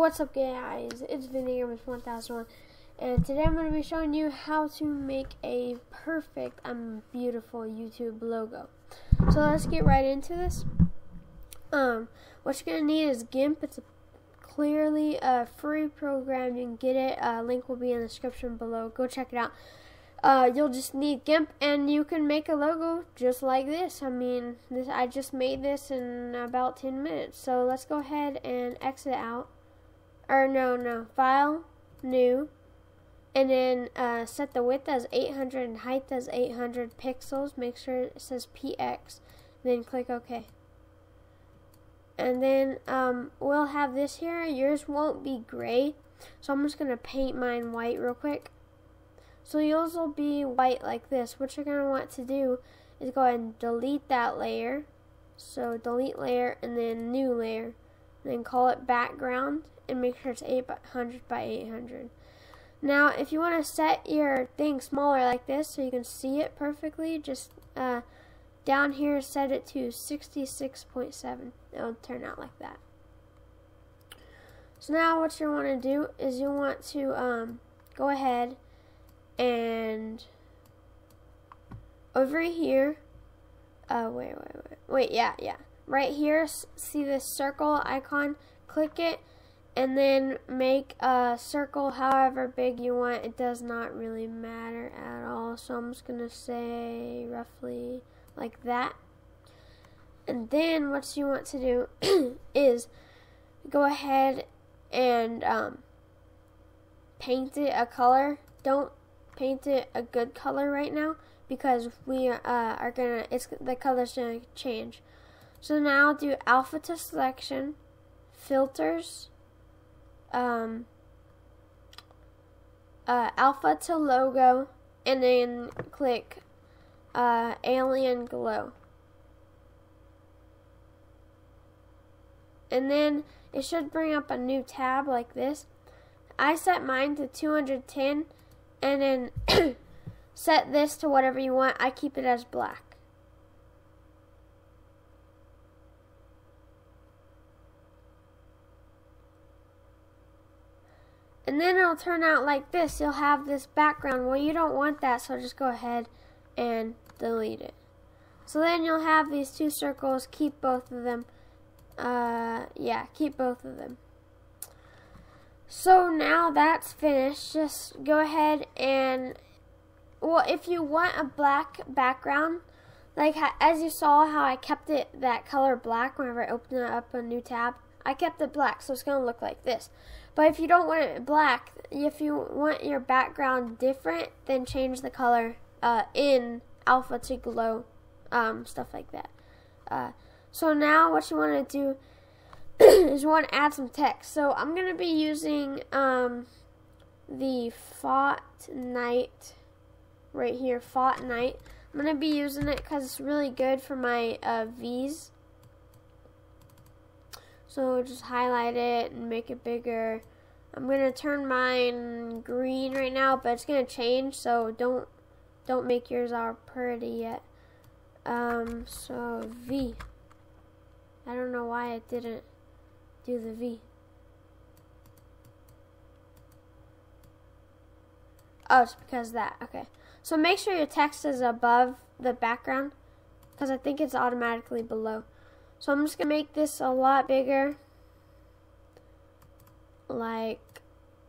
What's up guys, it's Videogamerz1001 and today I'm going to be showing you how to make a perfect and beautiful YouTube logo. So let's get right into this. Um, what you're going to need is GIMP. It's a clearly a free program. You can get it. Uh, link will be in the description below. Go check it out. Uh, you'll just need GIMP and you can make a logo just like this. I mean, this I just made this in about 10 minutes. So let's go ahead and exit out or no, no, file, new, and then uh, set the width as 800 and height as 800 pixels. Make sure it says PX, then click OK. And then um, we'll have this here. Yours won't be gray, so I'm just going to paint mine white real quick. So yours will be white like this. What you're going to want to do is go ahead and delete that layer. So delete layer and then new layer. And then call it background and make sure it's 800 by 800. Now, if you want to set your thing smaller like this so you can see it perfectly, just uh, down here set it to 66.7. It'll turn out like that. So now what you want to do is you want to um, go ahead and over here, uh, wait, wait, wait, wait, yeah, yeah. Right here, see this circle icon? Click it and then make a circle however big you want. It does not really matter at all. So I'm just going to say roughly like that. And then what you want to do is go ahead and um, paint it a color. Don't paint it a good color right now because we uh, are gonna. It's the color's gonna change. So now do alpha to selection, filters, um, uh, alpha to logo, and then click uh, alien glow. And then it should bring up a new tab like this. I set mine to 210 and then set this to whatever you want. I keep it as black. And then it'll turn out like this. You'll have this background. Well, you don't want that, so just go ahead and delete it. So then you'll have these two circles. Keep both of them. Uh, yeah, keep both of them. So now that's finished. Just go ahead and, well, if you want a black background, like as you saw how I kept it that color black whenever I opened up a new tab, I kept it black, so it's going to look like this. But if you don't want it black, if you want your background different, then change the color uh, in alpha to glow, um, stuff like that. Uh, so now what you want to do is you want to add some text. So I'm going to be using um, the Night right here, font Night. I'm going to be using it because it's really good for my uh, V's. So just highlight it and make it bigger. I'm gonna turn mine green right now, but it's gonna change, so don't don't make yours all pretty yet. Um, so V. I don't know why it didn't do the V. Oh, it's because that. Okay. So make sure your text is above the background because I think it's automatically below. So I'm just going to make this a lot bigger. Like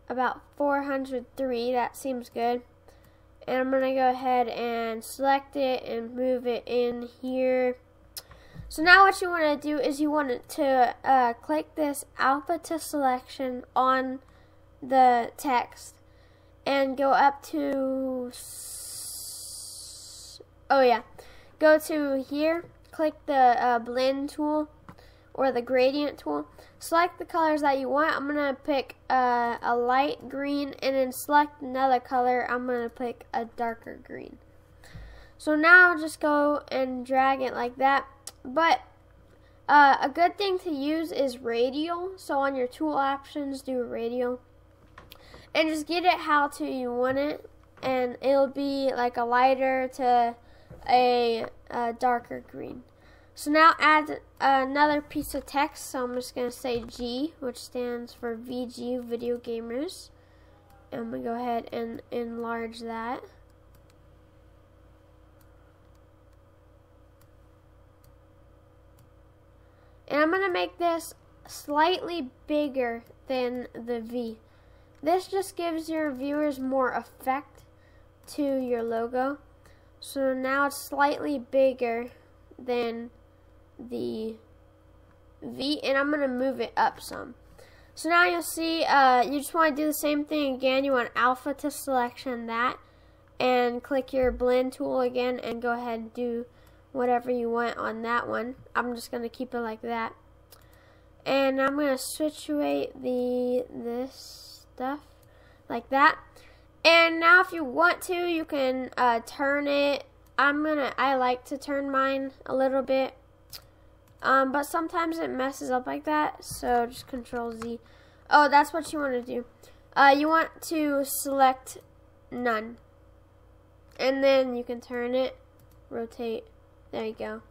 about 403. That seems good. And I'm going to go ahead and select it and move it in here. So now what you want to do is you want to uh, click this alpha to selection on the text and go up to, oh yeah, go to here click the uh, blend tool or the gradient tool. Select the colors that you want. I'm going to pick uh, a light green and then select another color. I'm going to pick a darker green. So now just go and drag it like that. But uh, a good thing to use is radial. So on your tool options, do radial. And just get it how to you want it. And it'll be like a lighter to a, a darker green. So now add another piece of text. So I'm just going to say G, which stands for VG, Video Gamers. And I'm going to go ahead and enlarge that. And I'm going to make this slightly bigger than the V. This just gives your viewers more effect to your logo. So now it's slightly bigger than the V and I'm going to move it up some. So now you'll see uh, you just want to do the same thing again. You want alpha to selection that and click your blend tool again and go ahead and do whatever you want on that one. I'm just going to keep it like that. And I'm going to situate the this stuff like that. And now if you want to, you can uh, turn it. I'm going to, I like to turn mine a little bit um, but sometimes it messes up like that, so just Control Z. Oh, that's what you want to do. Uh, you want to select none. And then you can turn it, rotate. There you go.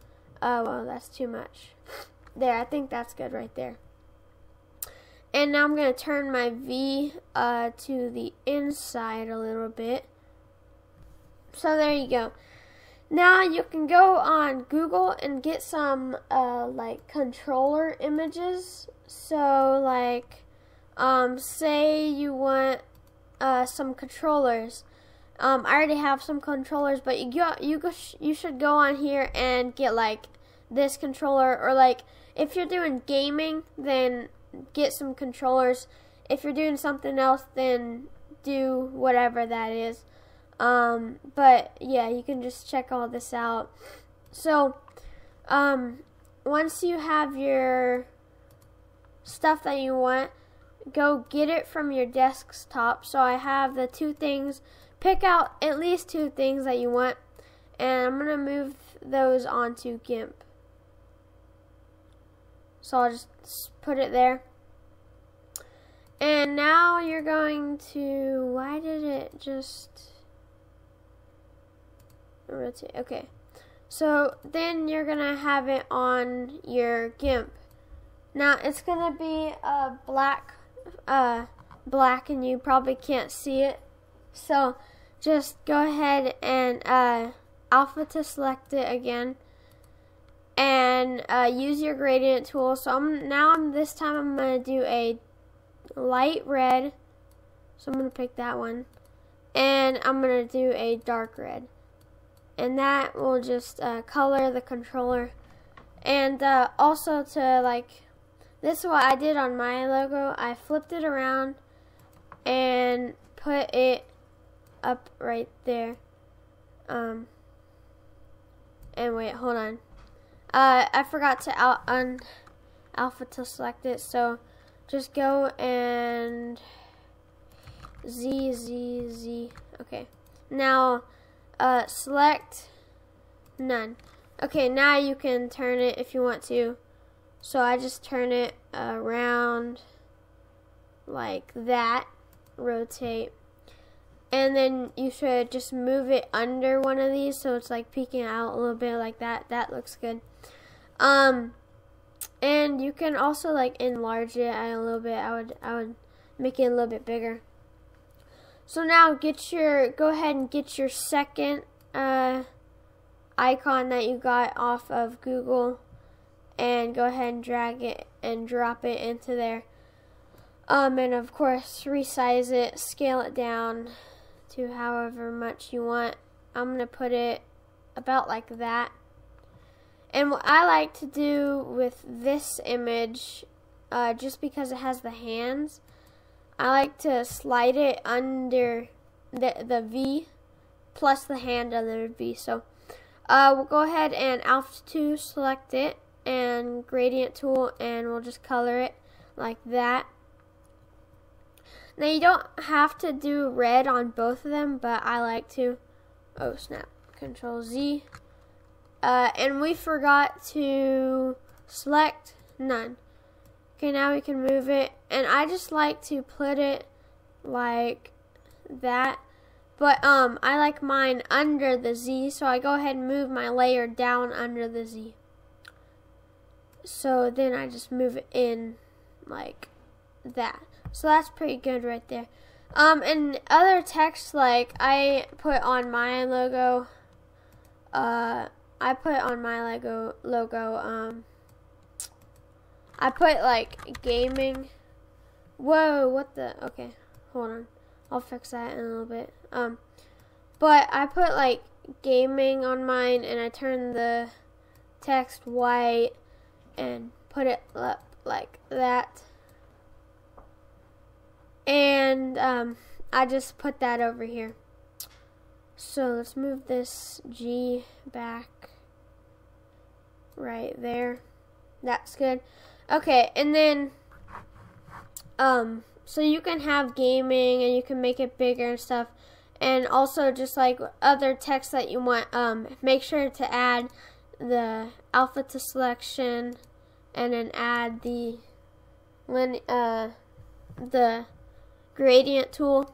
Oh, well, that's too much. There, I think that's good right there. And now I'm going to turn my V uh, to the inside a little bit. So there you go. Now you can go on Google and get some uh, like controller images. So like, um, say you want uh, some controllers. Um, I already have some controllers, but you go, you go you should go on here and get like this controller or like if you're doing gaming, then get some controllers. If you're doing something else, then do whatever that is. Um, but yeah, you can just check all this out. So, um, once you have your stuff that you want, go get it from your desktop. So I have the two things. Pick out at least two things that you want, and I'm gonna move those onto GIMP. So I'll just put it there. And now you're going to, why did it just, rotate. Okay. So then you're going to have it on your GIMP. Now it's going to be a black, uh, black and you probably can't see it. So just go ahead and uh, alpha to select it again and uh, use your gradient tool. So I'm, now I'm, this time I'm going to do a light red. So I'm going to pick that one. And I'm going to do a dark red and that will just uh, color the controller. And uh, also to like this is what I did on my logo. I flipped it around and put it up right there. Um and wait hold on. Uh, I forgot to out un alpha to select it so just go and Z Z Z. Okay. Now uh, select none. Okay, now you can turn it if you want to. So I just turn it around like that, rotate. And then you should just move it under one of these so it's like peeking out a little bit like that. That looks good. Um, and you can also like enlarge it a little bit. I would I would make it a little bit bigger. So now get your, go ahead and get your second uh, icon that you got off of Google and go ahead and drag it and drop it into there. Um, and of course, resize it, scale it down to however much you want. I'm going to put it about like that. And what I like to do with this image, uh, just because it has the hands, I like to slide it under the, the V plus the hand under the V. So uh, we'll go ahead and Alpha to select it and gradient tool and we'll just color it like that. Now you don't have to do red on both of them, but I like to. Oh snap, Control Z. Uh, and we forgot to select none. Okay, now we can move it. And I just like to put it like that. But um, I like mine under the Z, so I go ahead and move my layer down under the Z. so then I just move it in like that. So that's pretty good right there. Um, and other text like I put on my logo, uh, I put on my Lego logo, um, I put like gaming. Whoa, what the? Okay, hold on. I'll fix that in a little bit. Um, but I put like gaming on mine and I turned the text white and put it up like that and um, I just put that over here. So let's move this G back right there. That's good. Okay, and then um so you can have gaming and you can make it bigger and stuff. And also just like other text that you want, um make sure to add the alpha to selection and then add the uh the gradient tool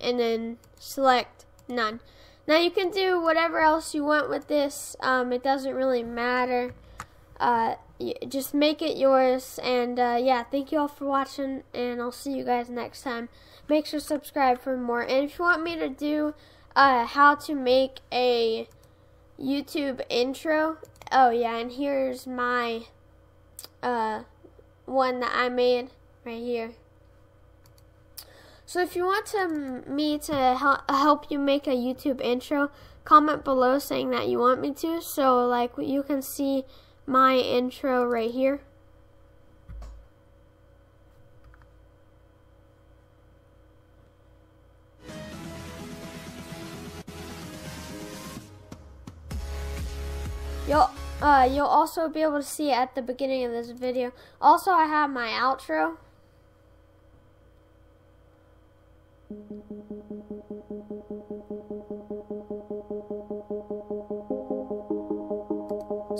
and then select none. Now you can do whatever else you want with this. Um, it doesn't really matter. Uh, just make it yours. And uh, yeah, thank you all for watching. And I'll see you guys next time. Make sure to subscribe for more. And if you want me to do uh, how to make a YouTube intro. Oh yeah, and here's my uh, one that I made right here. So if you want to, me to help you make a YouTube intro, comment below saying that you want me to. So like you can see my intro right here. You'll uh, you'll also be able to see at the beginning of this video. Also, I have my outro.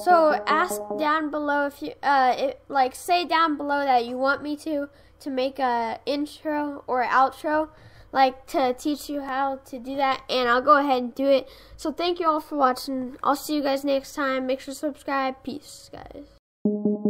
So ask down below if you uh it, like say down below that you want me to to make a intro or outro like to teach you how to do that and I'll go ahead and do it. So thank you all for watching. I'll see you guys next time. Make sure to subscribe. Peace guys.